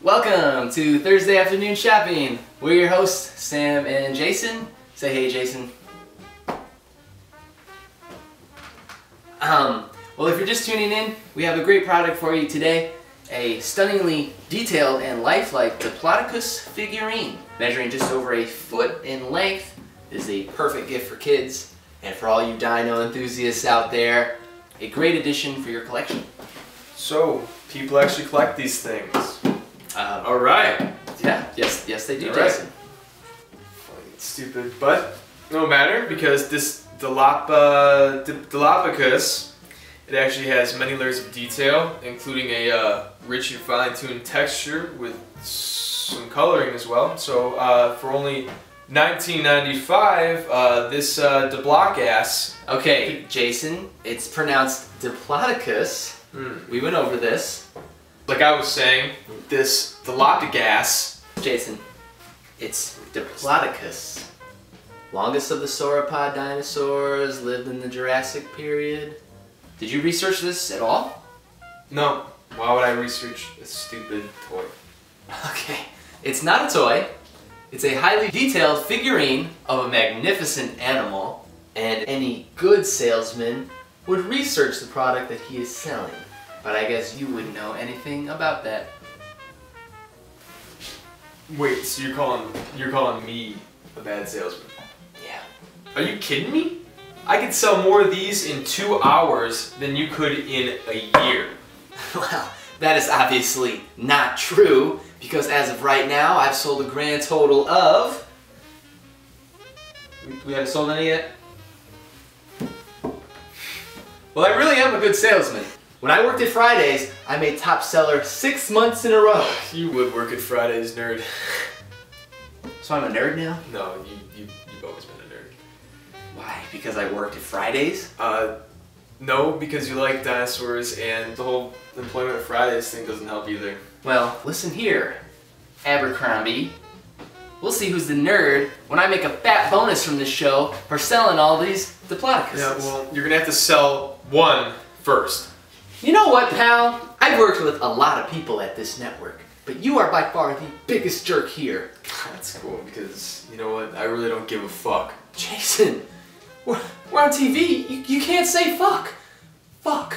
Welcome to Thursday Afternoon Shopping. We're your hosts, Sam and Jason. Say hey, Jason. Um, well, if you're just tuning in, we have a great product for you today. A stunningly detailed and lifelike Diplodocus figurine, measuring just over a foot in length, is a perfect gift for kids. And for all you dino enthusiasts out there, a great addition for your collection. So, people actually collect these things. Um, All right. yeah, yes, yes they do, All right. Jason. Fucking Stupid, but no matter because this Dilapa, Di- Dilopicus, it actually has many layers of detail, including a uh, rich and fine-tuned texture with some coloring as well. So, uh, for only 1995, uh, this uh, DeBlock ass. Okay, Jason, it's pronounced Diplodocus. Hmm. We went over this. Like I was saying, this the Dilopicus. Jason, it's Diplodocus. Longest of the sauropod dinosaurs, lived in the Jurassic period. Did you research this at all? No, why would I research a stupid toy? Okay, it's not a toy. It's a highly detailed figurine of a magnificent animal, and any good salesman would research the product that he is selling. But I guess you wouldn't know anything about that. Wait, so you're calling you're calling me a bad salesman? Yeah. Are you kidding me? I could sell more of these in two hours than you could in a year. Well, that is obviously not true, because as of right now, I've sold a grand total of. We- We haven't sold any yet? Well, I really am a good salesman. When I worked at Fridays, I made top seller six months in a row. You would work at Fridays, nerd. So I'm a nerd now? No, you you you've always been a nerd. Why? Because I worked at Fridays? Uh, no, because you like dinosaurs and the whole employment of Fridays thing doesn't help either. Well, listen here, Abercrombie. We'll see who's the nerd when I make a fat bonus from this show for selling all these Diplodocuses. Yeah, well, you're gonna have to sell one first. You know what, pal? I've worked with a lot of people at this network, but you are by far the biggest jerk here. That's cool because you know what? I really don't give a fuck. Jason, we're, we're on TV. You, you can't say fuck. Fuck.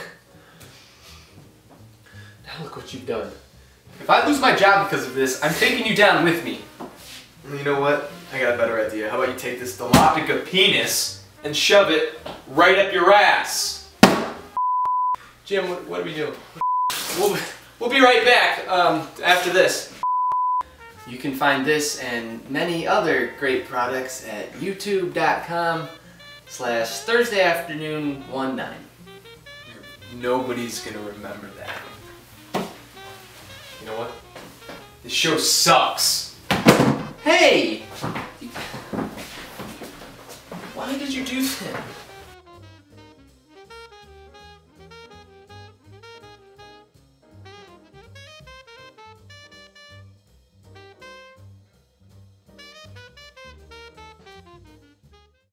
Now look what you've done. If I lose my job because of this, I'm taking you down with me. You know what? I got a better idea. How about you take this Dilopica penis and shove it right up your ass? Jim, what, what are we doing? We'll, we'll be right back um, after this. You can find this and many other great products at youtube.com slash Thursday afternoon 19. Nobody's gonna remember that. You know what? This show sucks. Hey! Why did you do that?